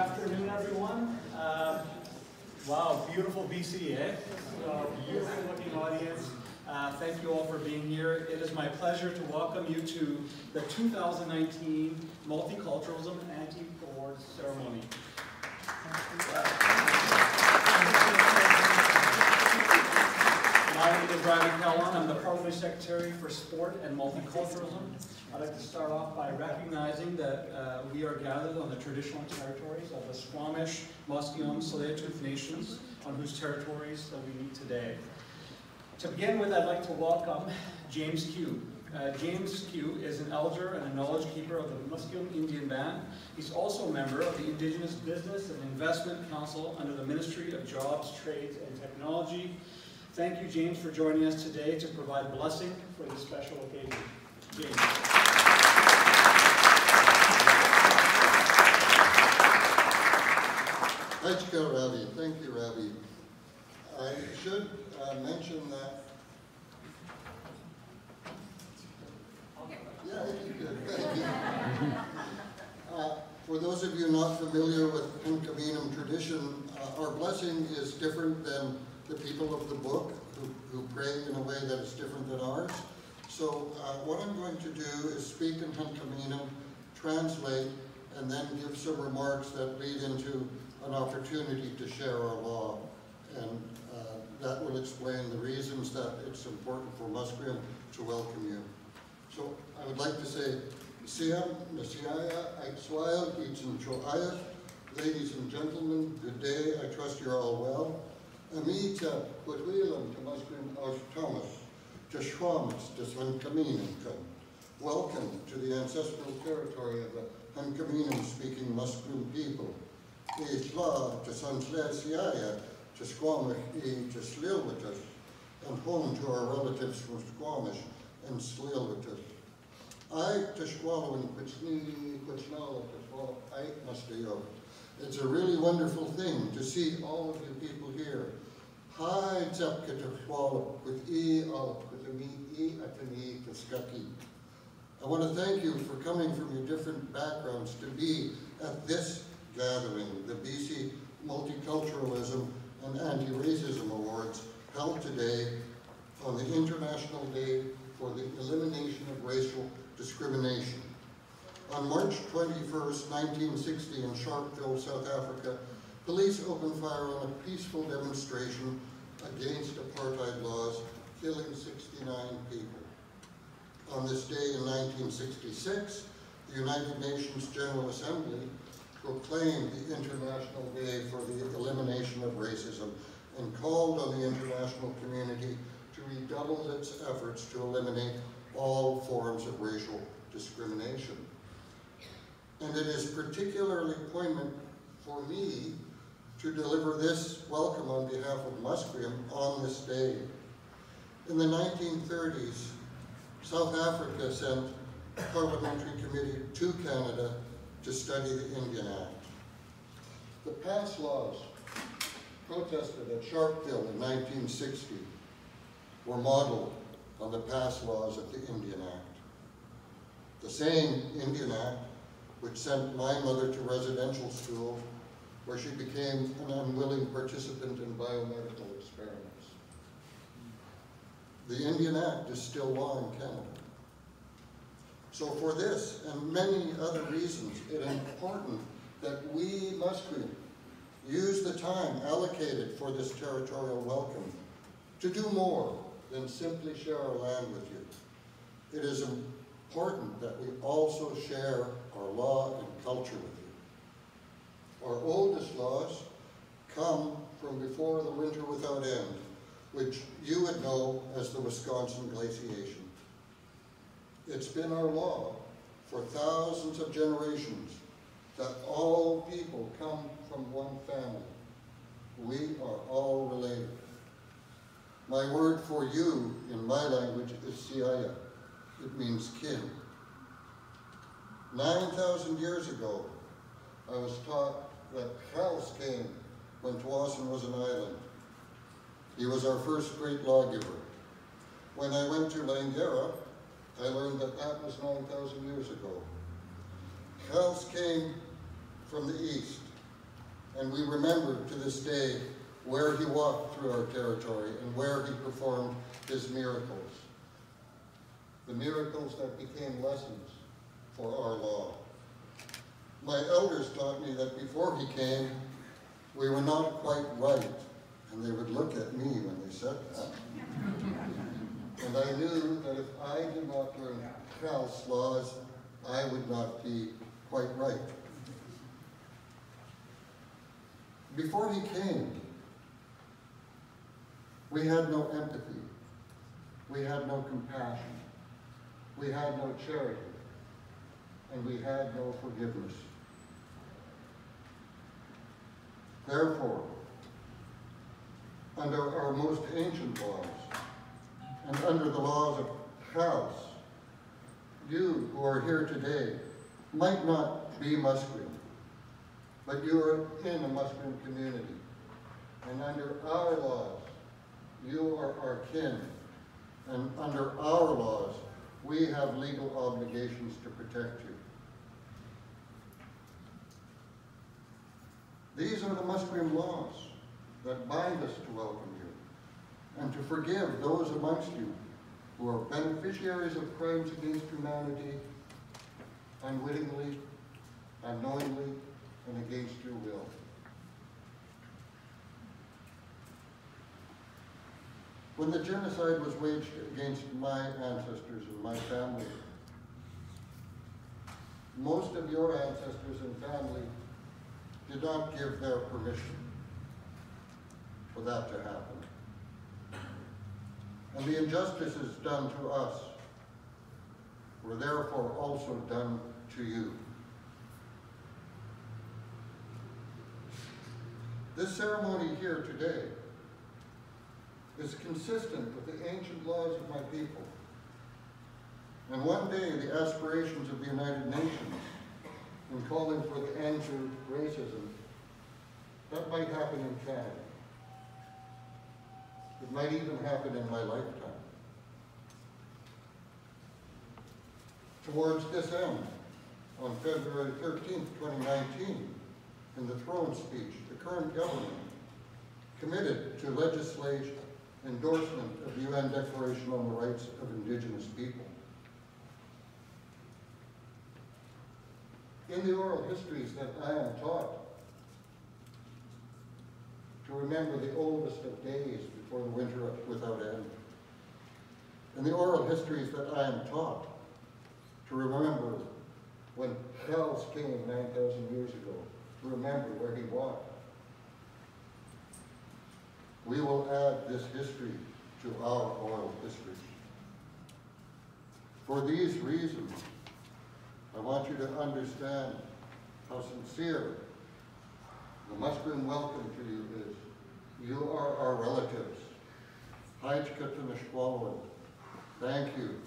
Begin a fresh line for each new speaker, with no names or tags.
afternoon, everyone. Uh, wow, beautiful BC, eh? Uh, beautiful looking audience. Uh, thank you all for being here. It is my pleasure to welcome you to the 2019 Multiculturalism Anti Awards ceremony. Name is Riley. I'm the Parliamentary Secretary for Sport and Multiculturalism. I'd like to start off by recognizing that uh, we are gathered on the traditional territories of the Squamish, Musqueam, Tsleil-Waututh Nations, on whose territories that we meet today. To begin with, I'd like to welcome James Kew. Uh, James Kew is an elder and a knowledge keeper of the Musqueam Indian Band. He's also a member of the Indigenous Business and Investment Council under the Ministry of Jobs, Trades, and Technology. Thank you, James, for joining us today to provide blessing for this special occasion. James.
Echka Ravi, thank you, Ravi. I should uh, mention that. Yeah, you did. Thank you. Uh, for those of you not familiar with Hunkaminam tradition, uh, our blessing is different than the people of the book who, who pray in a way that is different than ours. So uh, what I'm going to do is speak in Hunkaminam, translate, and then give some remarks that lead into an opportunity to share our law. And uh, that will explain the reasons that it's important for Musqueam to welcome you. So I would like to say, ladies and gentlemen, good day, I trust you're all well. Amita Putwilam to Musqueam Osh Thomas, to Shwamas, to Sankaminam. Welcome to the ancestral territory of the Hunkaminam speaking Musqueam people. Isla to Sanslesiaya, to Squamish, to Tsleil-Waututh, and home to our relatives from Squamish and Tsleil-Waututh. I to Squalowin, Quitsni, Quitsnala, I must It's a really wonderful thing to see all of you people here. Hi, with E, uh, Kaskaki. I want to thank you for coming from your different backgrounds to be at this gathering, the BC Multiculturalism and Anti-Racism Awards held today on the International Day for the Elimination of Racial Discrimination. On March 21st, 1960 in Sharpeville, South Africa, police opened fire on a peaceful demonstration against apartheid laws, killing 69 people. On this day in 1966, the United Nations General Assembly proclaimed the International Day for the Elimination of Racism and called on the international community to redouble its efforts to eliminate all forms of racial discrimination. And it is particularly poignant for me to deliver this welcome on behalf of Musqueam on this day. In the 1930s, South Africa sent a parliamentary committee to Canada to study the Indian Act. The pass laws protested at Sharpeville in 1960 were modeled on the pass laws of the Indian Act. The same Indian Act which sent my mother to residential school where she became an unwilling participant in biomedical experiments. The Indian Act is still law in Canada. So for this and many other reasons, it is important that we must use the time allocated for this territorial welcome to do more than simply share our land with you. It is important that we also share our law and culture with you. Our oldest laws come from before the winter without end, which you would know as the Wisconsin glaciation. It's been our law for thousands of generations that all people come from one family. We are all related. My word for you in my language is siaya. It means kin. 9,000 years ago, I was taught that Charles came when Tsawwassen was an island. He was our first great lawgiver. When I went to Langara, I learned that that was 9,000 years ago. Hells came from the east And we remember to this day where he walked through our territory and where he performed his miracles. The miracles that became lessons for our law. My elders taught me that before he came, we were not quite right, and they would look at me when they said that. And I knew that if I did not learn Cal's laws, I would not be quite right. Before he came, we had no empathy. We had no compassion. We had no charity. And we had no forgiveness. Therefore, under our most ancient laws, and under the laws of house, you who are here today might not be Musqueam, but you are in a Musqueam community. And under our laws, you are our kin. And under our laws, we have legal obligations to protect you. These are the Musqueam laws that bind us to welcome you and to forgive those amongst you who are beneficiaries of crimes against humanity unwittingly, unknowingly, and against your will. When the genocide was waged against my ancestors and my family, most of your ancestors and family did not give their permission for that to happen. And the injustices done to us were therefore also done to you. This ceremony here today is consistent with the ancient laws of my people. And one day the aspirations of the United Nations in calling for the end to racism, that might happen in Canada. It might even happen in my lifetime. Towards this end, on February 13th, 2019, in the throne speech, the current government committed to legislate endorsement of the UN Declaration on the Rights of Indigenous People. In the oral histories that I am taught, to remember the oldest of days before the winter without end. In the oral histories that I am taught, to remember when Charles came 9,000 years ago, to remember where he walked. We will add this history to our oral history. For these reasons, I want you to understand how sincere the Musqueam welcome to you is. You are our relatives. Thank you